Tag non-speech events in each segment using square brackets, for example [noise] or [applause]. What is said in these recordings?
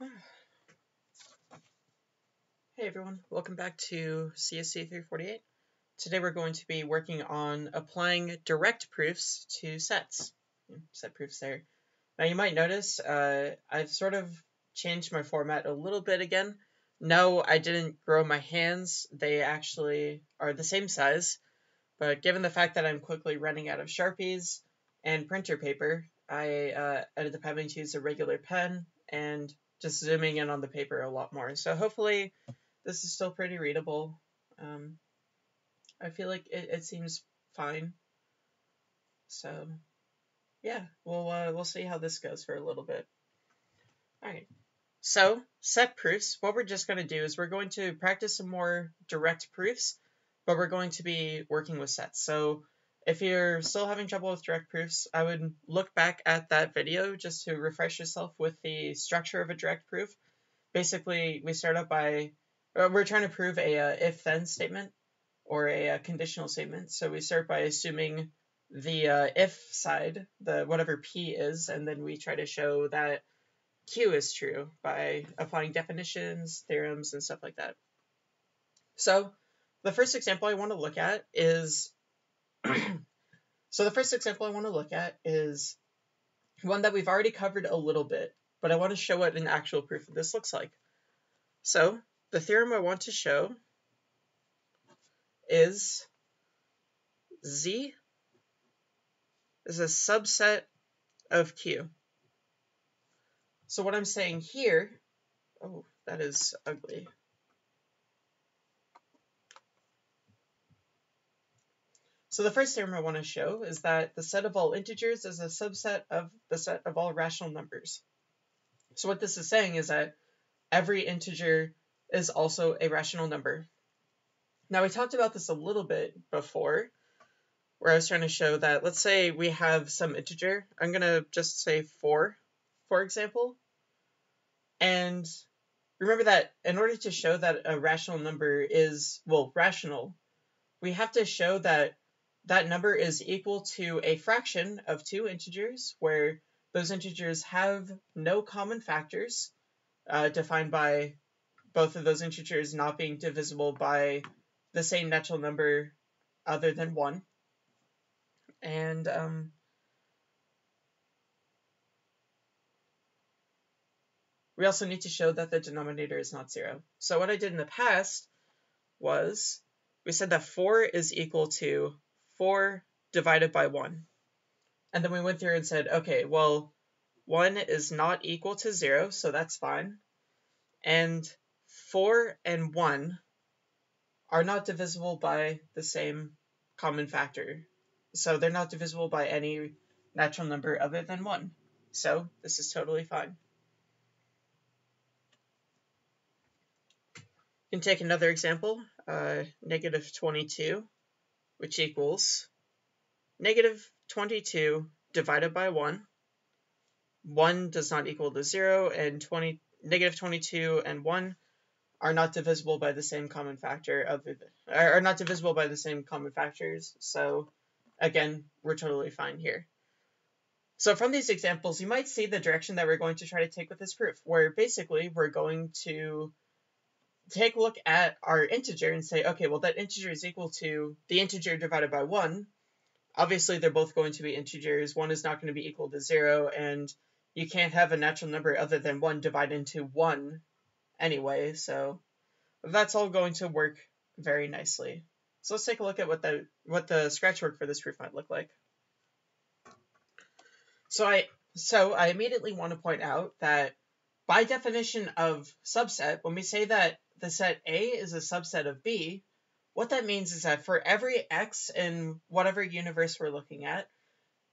Hey everyone, welcome back to CSC 348. Today we're going to be working on applying direct proofs to sets. Set proofs there. Now you might notice uh, I've sort of changed my format a little bit again. No, I didn't grow my hands. They actually are the same size. But given the fact that I'm quickly running out of Sharpies and printer paper, I uh, ended up having to use a regular pen and just zooming in on the paper a lot more. So hopefully this is still pretty readable. Um, I feel like it, it seems fine. So, yeah, we'll uh, we'll see how this goes for a little bit. All right. So, set proofs. What we're just going to do is we're going to practice some more direct proofs, but we're going to be working with sets. So, if you're still having trouble with direct proofs, I would look back at that video just to refresh yourself with the structure of a direct proof. Basically, we start out by uh, we're trying to prove a uh, if-then statement or a, uh, conditional statement. So we start by assuming the uh, if side, the whatever p is, and then we try to show that q is true by applying definitions, theorems, and stuff like that. So the first example I want to look at is so the first example I want to look at is one that we've already covered a little bit, but I want to show what an actual proof of this looks like. So the theorem I want to show is Z is a subset of Q. So what I'm saying here, oh, that is ugly. So the first theorem I want to show is that the set of all integers is a subset of the set of all rational numbers. So what this is saying is that every integer is also a rational number. Now, we talked about this a little bit before, where I was trying to show that, let's say we have some integer. I'm going to just say 4, for example. And remember that in order to show that a rational number is, well, rational, we have to show that that number is equal to a fraction of two integers, where those integers have no common factors, uh, defined by both of those integers not being divisible by the same natural number other than 1. And um, we also need to show that the denominator is not 0. So what I did in the past was we said that 4 is equal to 4 divided by 1. And then we went through and said, okay, well, 1 is not equal to 0, so that's fine. And 4 and 1 are not divisible by the same common factor. So they're not divisible by any natural number other than 1. So this is totally fine. You can take another example, uh, negative 22, which equals negative 22 divided by 1. 1 does not equal to 0, and 20, negative 22 and 1 are not divisible by the same common factor of are not divisible by the same common factors. So again, we're totally fine here. So from these examples, you might see the direction that we're going to try to take with this proof, where basically we're going to take a look at our integer and say, okay, well that integer is equal to the integer divided by 1. Obviously, they're both going to be integers. 1 is not going to be equal to 0, and you can't have a natural number other than 1 divided into 1 anyway, so that's all going to work very nicely. So let's take a look at what the what the scratch work for this proof might look like. So I so I immediately want to point out that by definition of subset, when we say that the set A is a subset of B, what that means is that for every x in whatever universe we're looking at,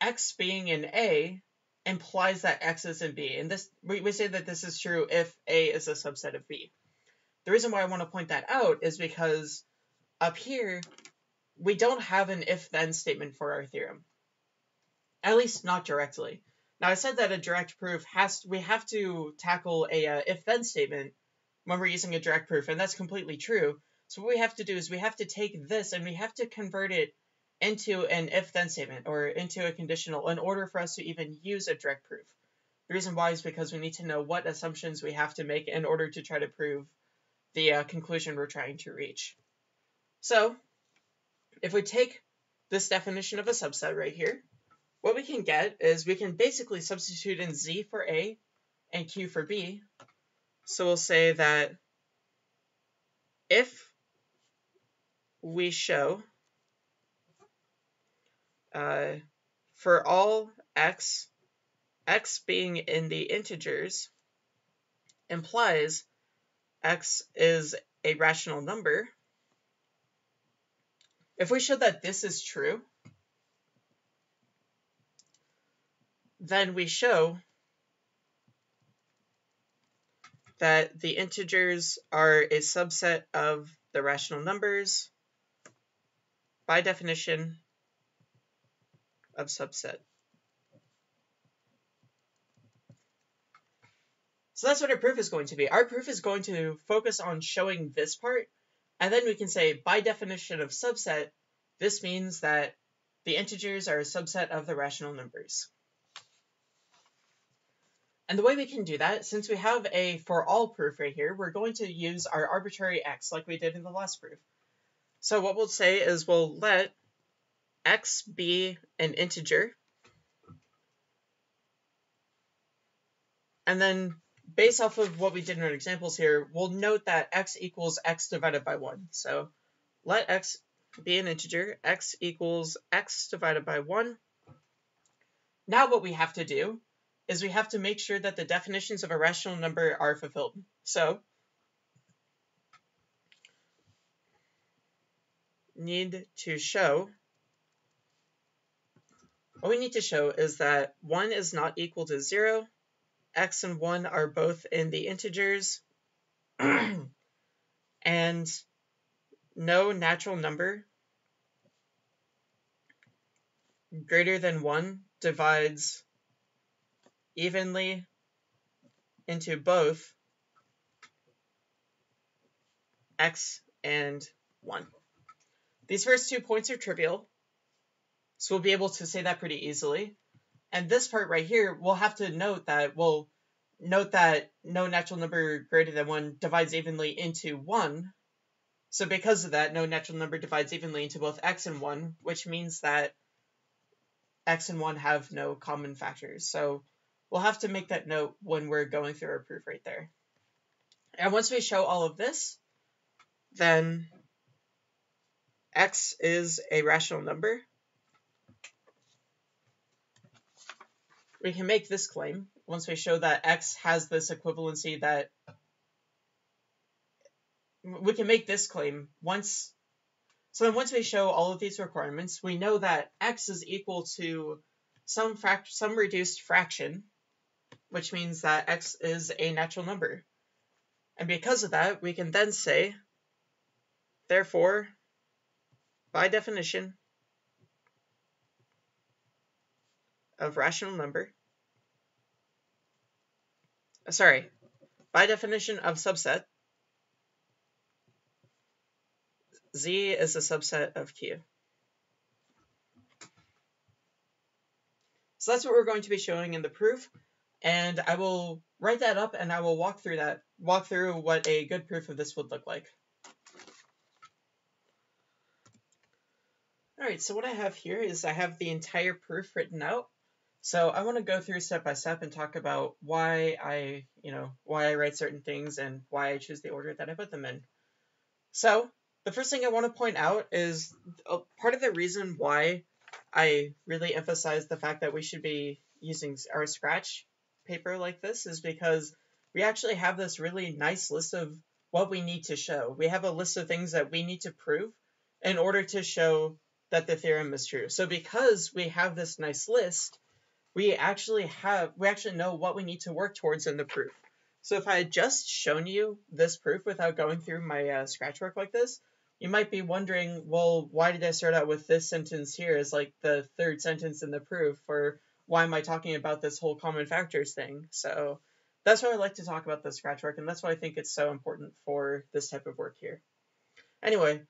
x being in A implies that X is in B. And this we, we say that this is true if A is a subset of B. The reason why I want to point that out is because up here, we don't have an if-then statement for our theorem. At least not directly. Now I said that a direct proof has we have to tackle a uh, if-then statement when we're using a direct proof, and that's completely true. So what we have to do is we have to take this and we have to convert it into an if then statement or into a conditional in order for us to even use a direct proof. The reason why is because we need to know what assumptions we have to make in order to try to prove the uh, conclusion we're trying to reach. So, if we take this definition of a subset right here, what we can get is we can basically substitute in Z for A and Q for B. So we'll say that if we show uh, for all x, x being in the integers implies x is a rational number. If we show that this is true, then we show that the integers are a subset of the rational numbers by definition of subset. So that's what our proof is going to be. Our proof is going to focus on showing this part, and then we can say, by definition of subset, this means that the integers are a subset of the rational numbers. And the way we can do that, since we have a for all proof right here, we're going to use our arbitrary x like we did in the last proof. So what we'll say is we'll let x be an integer, and then based off of what we did in our examples here, we'll note that x equals x divided by 1. So let x be an integer, x equals x divided by 1. Now what we have to do is we have to make sure that the definitions of a rational number are fulfilled. So need to show what we need to show is that 1 is not equal to 0, x and 1 are both in the integers, [clears throat] and no natural number greater than 1 divides evenly into both x and 1. These first two points are trivial, so we'll be able to say that pretty easily. And this part right here, we'll have to note that, we'll note that no natural number greater than 1 divides evenly into 1. So because of that, no natural number divides evenly into both x and 1, which means that x and 1 have no common factors. So we'll have to make that note when we're going through our proof right there. And once we show all of this, then x is a rational number. We can make this claim once we show that x has this equivalency that we can make this claim once so then once we show all of these requirements, we know that x is equal to some fract some reduced fraction which means that x is a natural number. And because of that, we can then say, therefore, by definition of rational number, uh, sorry, by definition of subset, Z is a subset of Q. So that's what we're going to be showing in the proof and I will write that up and I will walk through that, walk through what a good proof of this would look like. Alright, so what I have here is I have the entire proof written out. So I want to go through step by step and talk about why I, you know, why I write certain things and why I choose the order that I put them in. So the first thing I want to point out is uh, part of the reason why I really emphasize the fact that we should be using our Scratch paper like this is because we actually have this really nice list of what we need to show. We have a list of things that we need to prove in order to show that the theorem is true. So because we have this nice list, we actually have we actually know what we need to work towards in the proof. So if I had just shown you this proof without going through my uh, scratch work like this, you might be wondering, well, why did I start out with this sentence here as like the third sentence in the proof, or why am I talking about this whole common factors thing? So that's why I like to talk about the scratch work, and that's why I think it's so important for this type of work here. Anyway,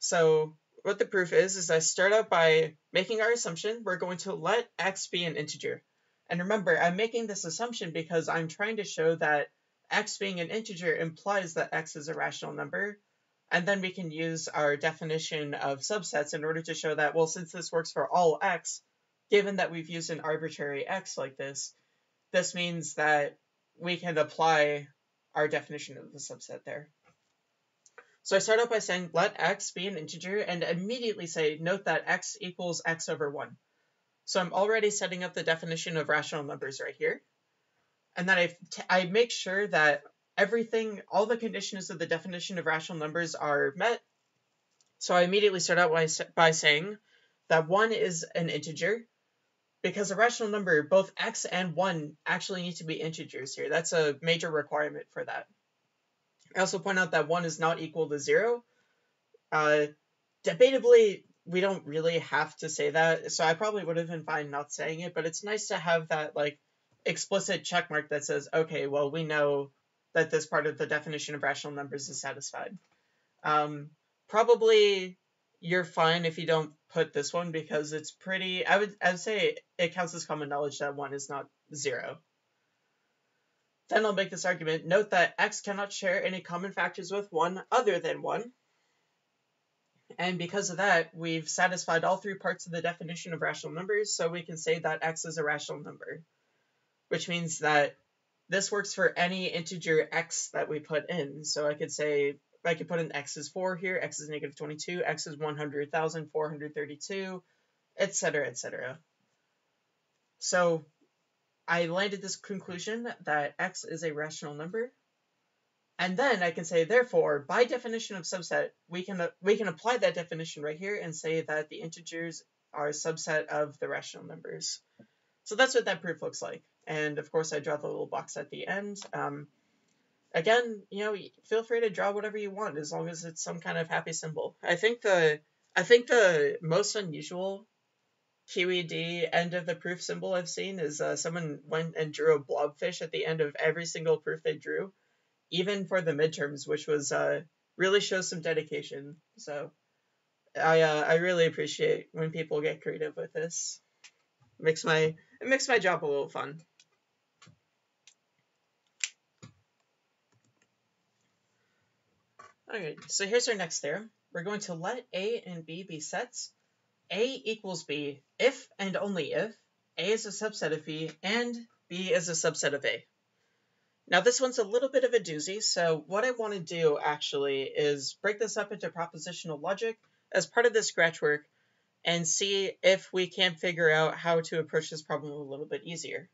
so what the proof is, is I start out by making our assumption. We're going to let x be an integer. And remember, I'm making this assumption because I'm trying to show that x being an integer implies that x is a rational number. And then we can use our definition of subsets in order to show that, well, since this works for all x, given that we've used an arbitrary x like this, this means that we can apply our definition of the subset there. So I start out by saying let x be an integer and immediately say note that x equals x over 1. So I'm already setting up the definition of rational numbers right here. And then I, I make sure that everything, all the conditions of the definition of rational numbers are met. So I immediately start out by, by saying that 1 is an integer because a rational number, both x and 1 actually need to be integers here. That's a major requirement for that. I also point out that 1 is not equal to 0. Uh, debatably, we don't really have to say that, so I probably would have been fine not saying it, but it's nice to have that like explicit check mark that says, okay, well, we know that this part of the definition of rational numbers is satisfied. Um, probably you're fine if you don't put this one because it's pretty, I would, I would say it counts as common knowledge that 1 is not 0. Then I'll make this argument. Note that x cannot share any common factors with 1 other than 1. And because of that, we've satisfied all three parts of the definition of rational numbers, so we can say that x is a rational number. Which means that this works for any integer x that we put in. So I could say, I could put in x is 4 here, x is negative 22, x is 100,432, etc., etc. So I landed this conclusion that x is a rational number. And then I can say, therefore, by definition of subset, we can we can apply that definition right here and say that the integers are a subset of the rational numbers. So that's what that proof looks like. And of course, I draw the little box at the end. Um, again, you know, feel free to draw whatever you want as long as it's some kind of happy symbol. I think the I think the most unusual QED end of the proof symbol I've seen is uh, someone went and drew a blobfish at the end of every single proof they drew, even for the midterms, which was uh, really shows some dedication. So I uh, I really appreciate when people get creative with this. Makes my it makes my job a little fun. Okay, so here's our next theorem. We're going to let A and B be sets a equals B if and only if A is a subset of B and B is a subset of A. Now this one's a little bit of a doozy, so what I want to do actually is break this up into propositional logic as part of this scratch work and see if we can figure out how to approach this problem a little bit easier.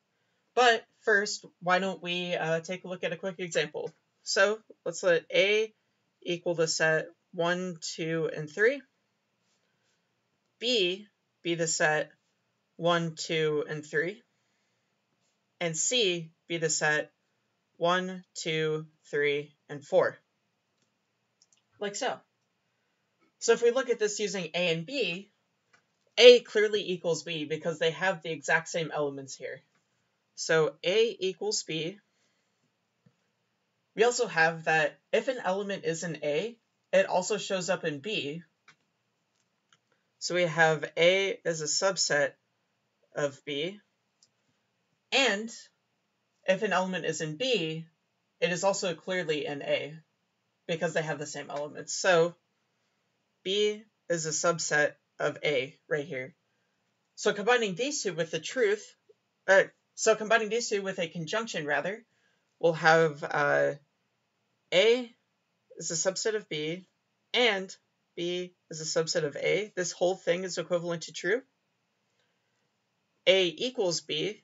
But first, why don't we uh, take a look at a quick example. So let's let A equal the set 1, 2, and 3. B be the set 1, 2, and 3. And C be the set 1, 2, 3, and 4. Like so. So if we look at this using A and B, A clearly equals B because they have the exact same elements here. So A equals B. We also have that if an element is in A, it also shows up in B, so we have A as a subset of B. And if an element is in B, it is also clearly in A because they have the same elements. So B is a subset of A right here. So combining these two with the truth, uh, so combining these two with a conjunction rather, we'll have uh, A is a subset of B and B is a subset of A, this whole thing is equivalent to true. A equals B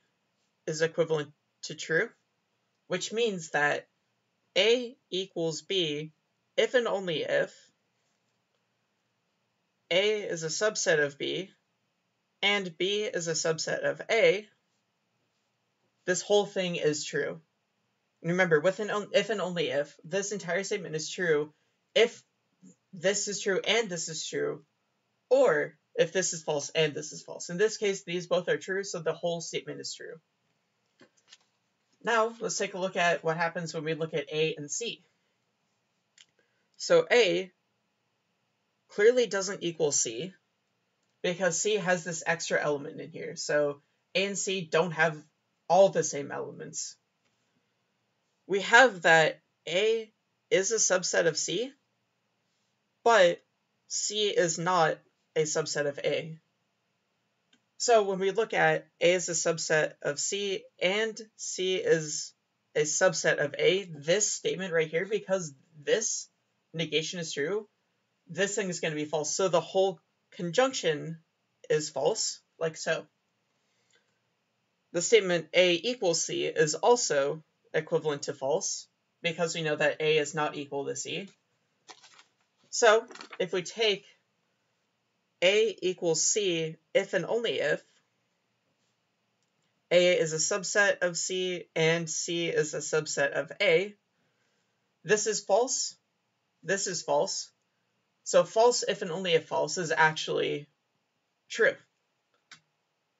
is equivalent to true, which means that A equals B if and only if A is a subset of B and B is a subset of A, this whole thing is true. Remember, with an if and only if, this entire statement is true if this is true and this is true, or if this is false and this is false. In this case, these both are true, so the whole statement is true. Now, let's take a look at what happens when we look at A and C. So A clearly doesn't equal C because C has this extra element in here. So A and C don't have all the same elements. We have that A is a subset of C, but C is not a subset of A. So when we look at A is a subset of C and C is a subset of A, this statement right here, because this negation is true, this thing is going to be false. So the whole conjunction is false, like so. The statement A equals C is also equivalent to false, because we know that A is not equal to C. So if we take A equals C if and only if, A is a subset of C and C is a subset of A, this is false, this is false. So false if and only if false is actually true.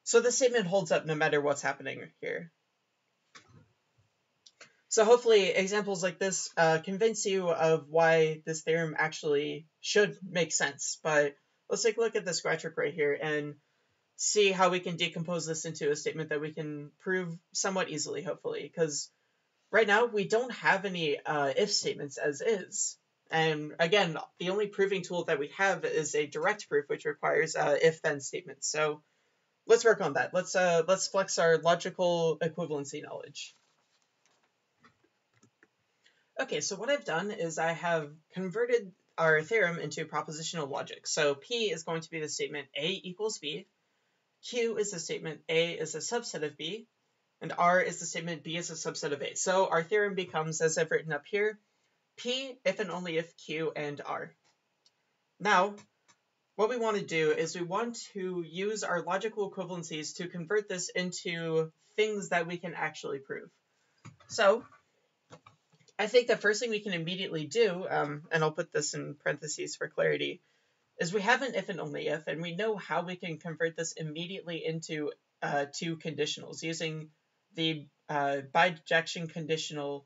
So the statement holds up no matter what's happening here. So hopefully examples like this uh, convince you of why this theorem actually should make sense. But let's take a look at the scratch trick right here and see how we can decompose this into a statement that we can prove somewhat easily, hopefully. Because right now we don't have any uh, if statements as is. And again, the only proving tool that we have is a direct proof, which requires uh, if-then statements. So let's work on that. Let's uh, let's flex our logical equivalency knowledge. Okay, so what I've done is I have converted our theorem into propositional logic. So P is going to be the statement A equals B, Q is the statement A is a subset of B, and R is the statement B is a subset of A. So our theorem becomes, as I've written up here, P if and only if Q and R. Now, what we want to do is we want to use our logical equivalencies to convert this into things that we can actually prove. So I think the first thing we can immediately do, um, and I'll put this in parentheses for clarity, is we have an if and only if, and we know how we can convert this immediately into uh, two conditionals using the uh, bijection conditional.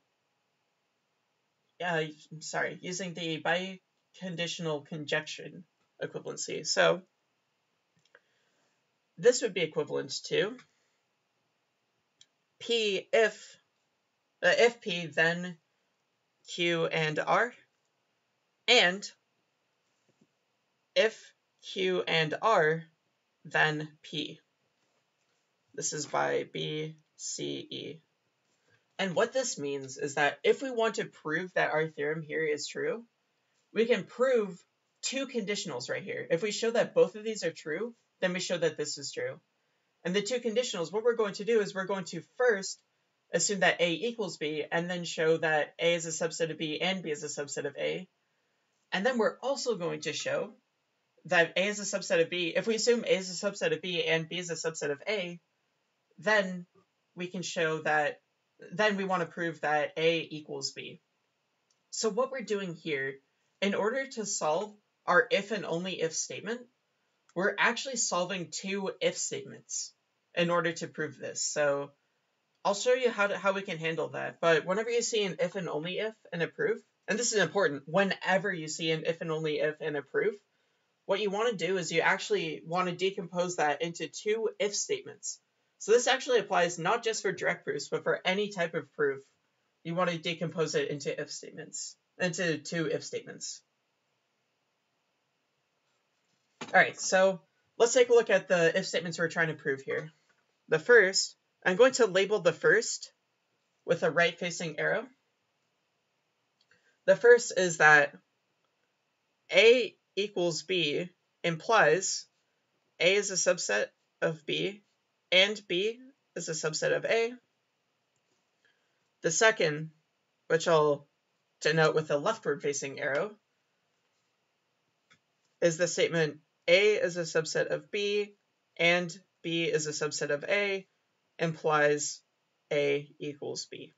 Uh, sorry, using the biconditional conjunction equivalency. So this would be equivalent to P if uh, if P then Q and R, and if Q and R, then P. This is by B, C, E. And what this means is that if we want to prove that our theorem here is true, we can prove two conditionals right here. If we show that both of these are true, then we show that this is true. And the two conditionals, what we're going to do is we're going to first assume that A equals B, and then show that A is a subset of B and B is a subset of A. And then we're also going to show that A is a subset of B. If we assume A is a subset of B and B is a subset of A, then we can show that, then we want to prove that A equals B. So what we're doing here, in order to solve our if and only if statement, we're actually solving two if statements in order to prove this. So I'll show you how to, how we can handle that. But whenever you see an if and only if in a proof, and this is important, whenever you see an if and only if in a proof, what you want to do is you actually want to decompose that into two if statements. So this actually applies not just for direct proofs, but for any type of proof. You want to decompose it into if statements, into two if statements. All right, so let's take a look at the if statements we're trying to prove here. The first I'm going to label the first with a right-facing arrow. The first is that A equals B implies A is a subset of B and B is a subset of A. The second, which I'll denote with a leftward facing arrow, is the statement A is a subset of B and B is a subset of A implies A equals B.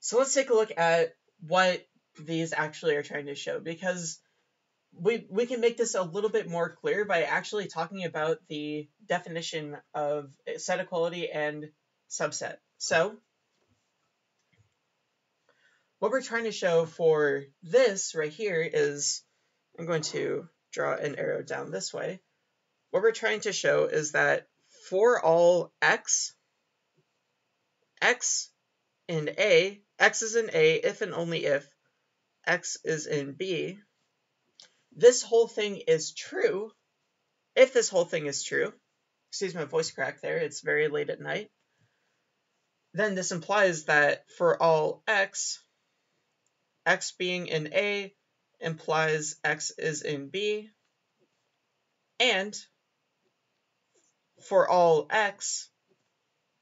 So let's take a look at what these actually are trying to show because we, we can make this a little bit more clear by actually talking about the definition of set equality and subset. So what we're trying to show for this right here is, I'm going to draw an arrow down this way what we're trying to show is that for all x, x in A, x is in A if and only if x is in B, this whole thing is true. If this whole thing is true, excuse my voice crack there, it's very late at night, then this implies that for all x, x being in A implies x is in B, and for all x,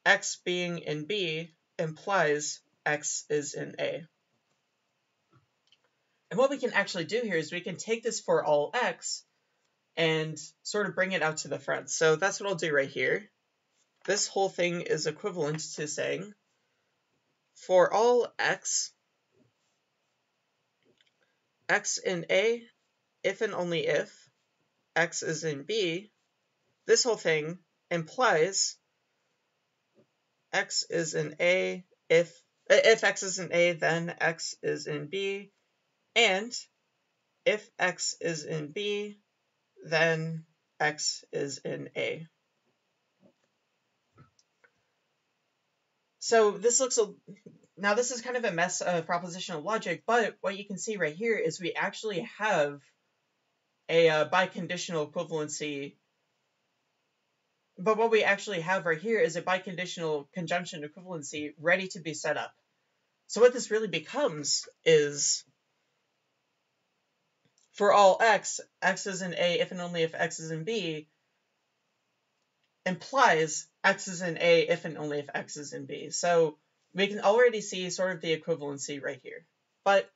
x being in B implies x is in A. And what we can actually do here is we can take this for all x and sort of bring it out to the front. So that's what I'll do right here. This whole thing is equivalent to saying for all x, x in A, if and only if x is in B, this whole thing implies x is in A if if x is in A, then x is in B, and if x is in B, then x is in A. So this looks a, now this is kind of a mess of propositional logic, but what you can see right here is we actually have a uh, biconditional equivalency. But what we actually have right here is a biconditional conjunction equivalency ready to be set up. So what this really becomes is for all x, x is in A if and only if x is in B, implies x is in A if and only if x is in B. So we can already see sort of the equivalency right here. But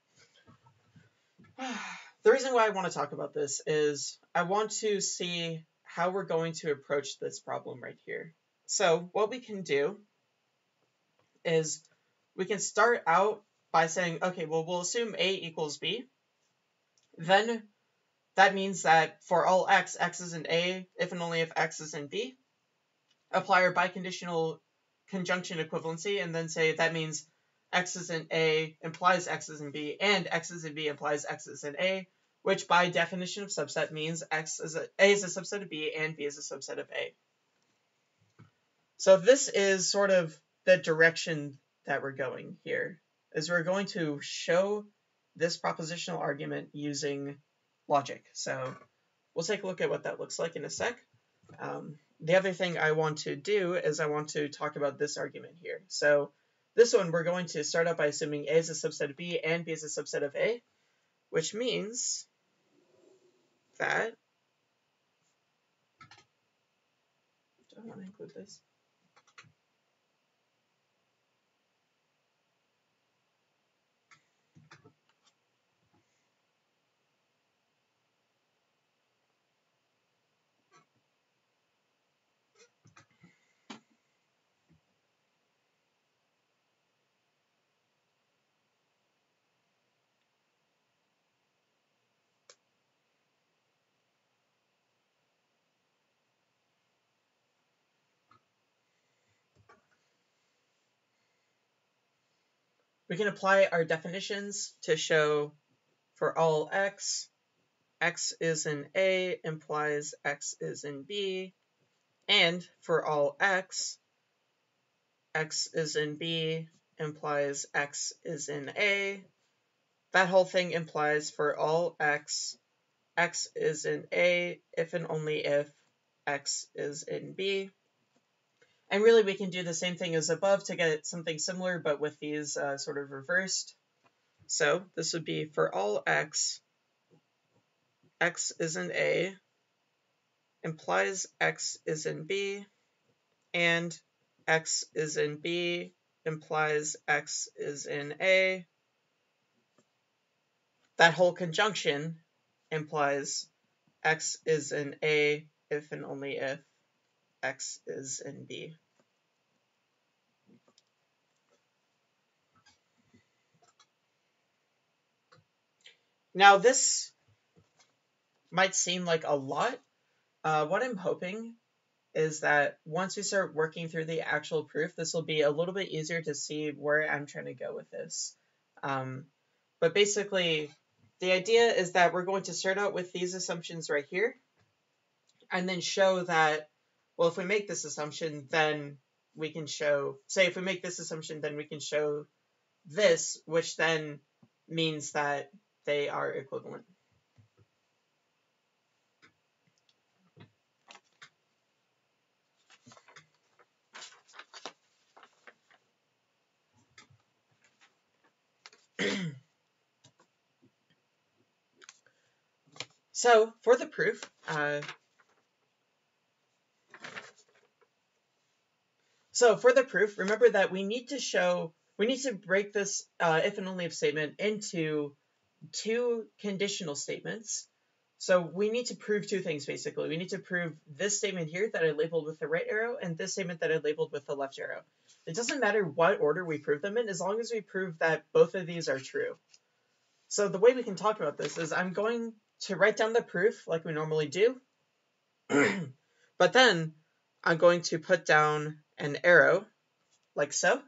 [sighs] the reason why I want to talk about this is I want to see how we're going to approach this problem right here. So what we can do is we can start out by saying, okay, well, we'll assume A equals B. Then that means that for all x, x is in A if and only if x is in B. Apply our biconditional conjunction equivalency and then say that means x is in A implies x is in B and x is in B implies x is in A, which by definition of subset means x is a, A is a subset of B and B is a subset of A. So this is sort of the direction that we're going here, is we're going to show this propositional argument using logic. So we'll take a look at what that looks like in a sec. Um, the other thing I want to do is I want to talk about this argument here. So this one, we're going to start out by assuming A is a subset of B and B is a subset of A, which means that, do I want to include this? We can apply our definitions to show for all x, x is in A implies x is in B, and for all x, x is in B implies x is in A. That whole thing implies for all x, x is in A if and only if x is in B. And really we can do the same thing as above to get something similar, but with these uh, sort of reversed. So this would be for all x, x is in A, implies x is in B, and x is in B implies x is in A. That whole conjunction implies x is in A if and only if x is in B. Now this might seem like a lot. Uh, what I'm hoping is that once we start working through the actual proof, this will be a little bit easier to see where I'm trying to go with this. Um, but basically, the idea is that we're going to start out with these assumptions right here, and then show that well, if we make this assumption, then we can show, say if we make this assumption, then we can show this, which then means that they are equivalent. [clears throat] so for the proof, uh, so for the proof, remember that we need to show, we need to break this uh, if and only if statement into two conditional statements. So we need to prove two things basically. We need to prove this statement here that I labeled with the right arrow and this statement that I labeled with the left arrow. It doesn't matter what order we prove them in as long as we prove that both of these are true. So the way we can talk about this is I'm going to write down the proof like we normally do, [clears throat] but then I'm going to put down an arrow like so.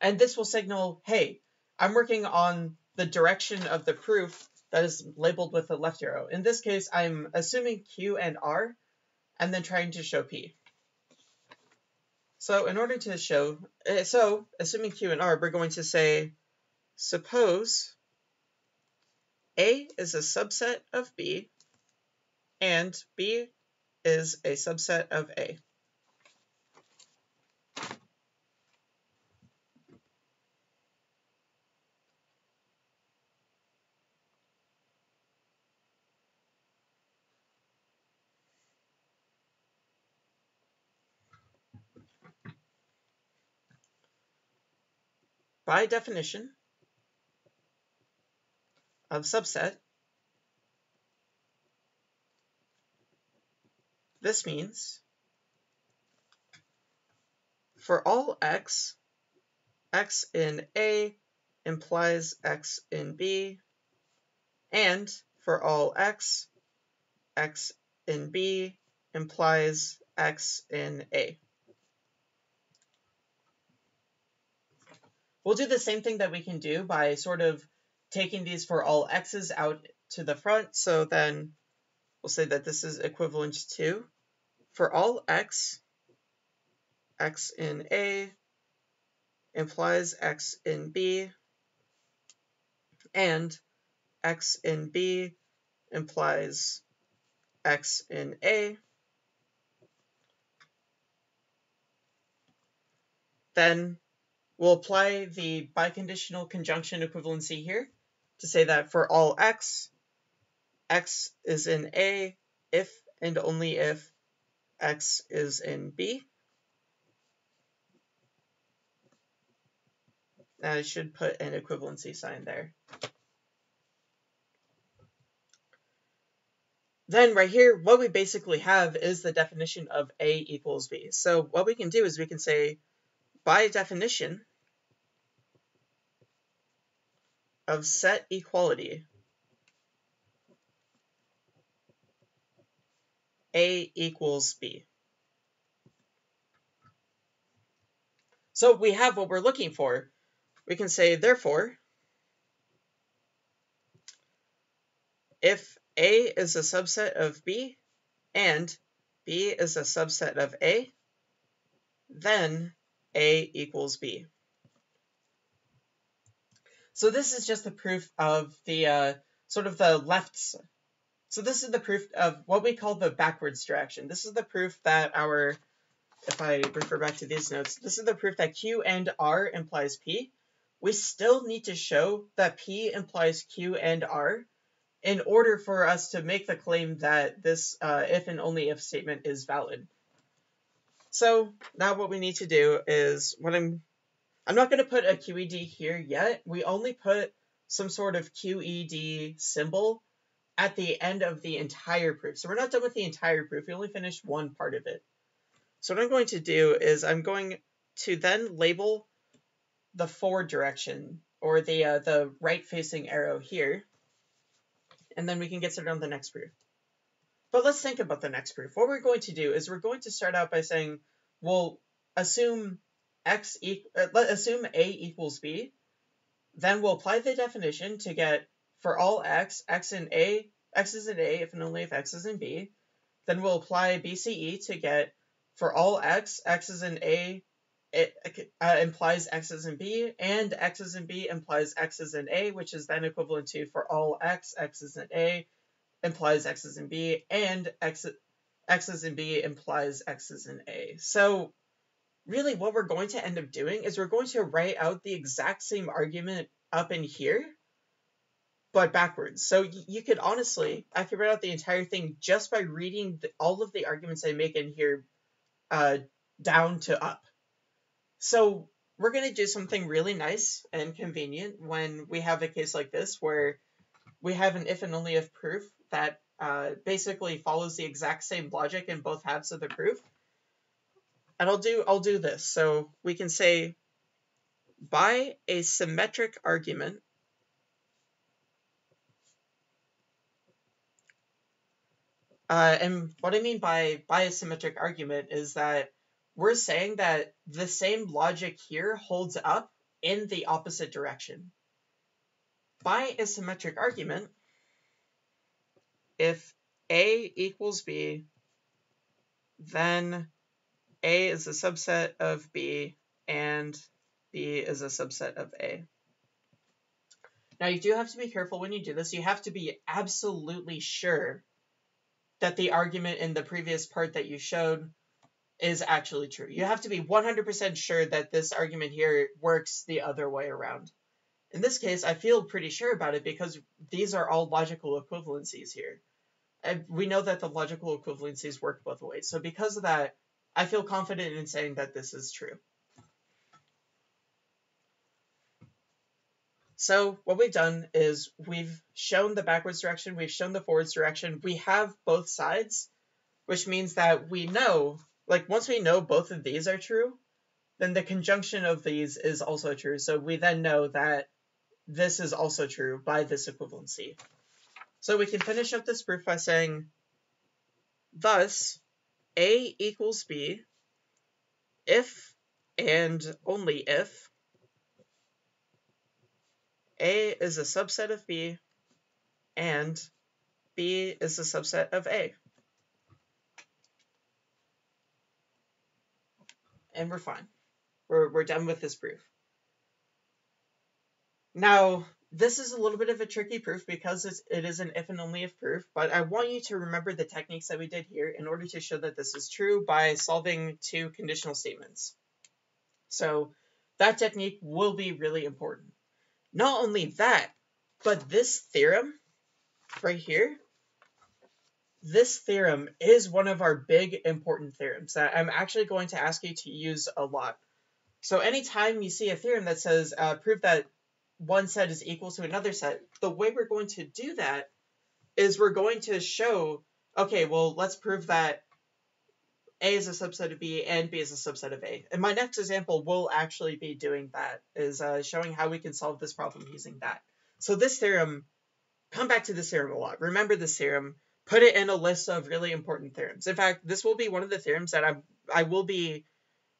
And this will signal, hey, I'm working on the direction of the proof that is labeled with the left arrow. In this case, I'm assuming Q and R and then trying to show P. So in order to show, eh, so assuming Q and R, we're going to say, suppose A is a subset of B and B is a subset of A. by definition of subset, this means for all x, x in A implies x in B, and for all x, x in B implies x in A. We'll do the same thing that we can do by sort of taking these for all x's out to the front. So then we'll say that this is equivalent to, for all x, x in A implies x in B, and x in B implies x in A. Then We'll apply the biconditional conjunction equivalency here to say that for all x, x is in A if and only if x is in B. I should put an equivalency sign there. Then right here, what we basically have is the definition of A equals B. So what we can do is we can say, by definition, of set equality A equals B. So we have what we're looking for. We can say, therefore, if A is a subset of B and B is a subset of A, then A equals B. So this is just the proof of the uh, sort of the left. So this is the proof of what we call the backwards direction. This is the proof that our, if I refer back to these notes, this is the proof that Q and R implies P. We still need to show that P implies Q and R in order for us to make the claim that this uh, if and only if statement is valid. So now what we need to do is what I'm I'm not going to put a QED here yet. We only put some sort of QED symbol at the end of the entire proof. So we're not done with the entire proof. We only finished one part of it. So what I'm going to do is I'm going to then label the forward direction or the uh, the right facing arrow here. And then we can get started on the next proof. But let's think about the next proof. What we're going to do is we're going to start out by saying, well, assume x e uh, let assume a equals b, then we'll apply the definition to get for all x, x in a, x is in a if and only if x is in b, then we'll apply BCE to get for all x, x is in A, it uh, implies x is in B, and x is in B implies x is in A, which is then equivalent to for all x, x is in A, implies x is in B, and x, x is in B implies x is in A. So really what we're going to end up doing is we're going to write out the exact same argument up in here, but backwards. So you could honestly, I could write out the entire thing just by reading the, all of the arguments I make in here uh, down to up. So we're going to do something really nice and convenient when we have a case like this where we have an if and only if proof that uh, basically follows the exact same logic in both halves of the proof. And I'll do I'll do this. So we can say by a symmetric argument Uh, and what I mean by by a symmetric argument is that we're saying that the same logic here holds up in the opposite direction. By a symmetric argument, if A equals B, then A is a subset of B and B is a subset of A. Now you do have to be careful when you do this. You have to be absolutely sure that the argument in the previous part that you showed is actually true. You have to be 100% sure that this argument here works the other way around. In this case, I feel pretty sure about it because these are all logical equivalencies here. And we know that the logical equivalencies work both ways. So because of that, I feel confident in saying that this is true. So what we've done is we've shown the backwards direction, we've shown the forwards direction. We have both sides, which means that we know, like once we know both of these are true, then the conjunction of these is also true. So we then know that this is also true by this equivalency. So we can finish up this proof by saying, thus, A equals B if and only if a is a subset of B, and B is a subset of A. And we're fine. We're, we're done with this proof. Now, this is a little bit of a tricky proof because it's, it is an if and only if proof, but I want you to remember the techniques that we did here in order to show that this is true by solving two conditional statements. So that technique will be really important. Not only that, but this theorem right here, this theorem is one of our big important theorems that I'm actually going to ask you to use a lot. So anytime you see a theorem that says uh, prove that one set is equal to another set, the way we're going to do that is we're going to show, okay, well, let's prove that a is a subset of B and B is a subset of A. And my next example will actually be doing that, is uh, showing how we can solve this problem using that. So this theorem, come back to this theorem a lot. Remember this theorem, put it in a list of really important theorems. In fact, this will be one of the theorems that I'm, I will be,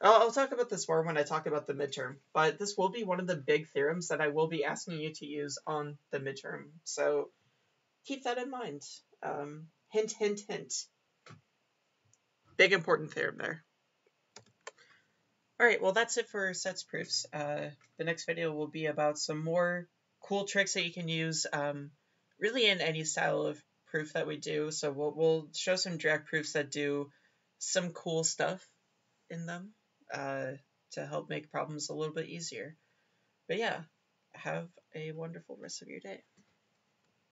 I'll, I'll talk about this more when I talk about the midterm, but this will be one of the big theorems that I will be asking you to use on the midterm. So keep that in mind. Um, hint, hint, hint. Big important theorem there. Alright, well that's it for sets proofs. Uh, the next video will be about some more cool tricks that you can use um, really in any style of proof that we do. So we'll, we'll show some direct proofs that do some cool stuff in them uh, to help make problems a little bit easier. But yeah, have a wonderful rest of your day.